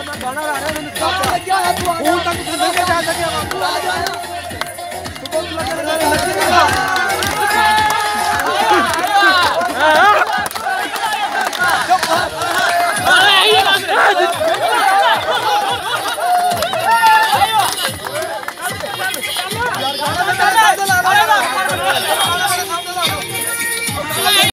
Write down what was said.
ਰਾਤਾਂ ਦਾ ਗਾਣਾ ਲਾ ਰਿਹਾ ਮੈਨੂੰ ਸਭ ਲੱਗਿਆ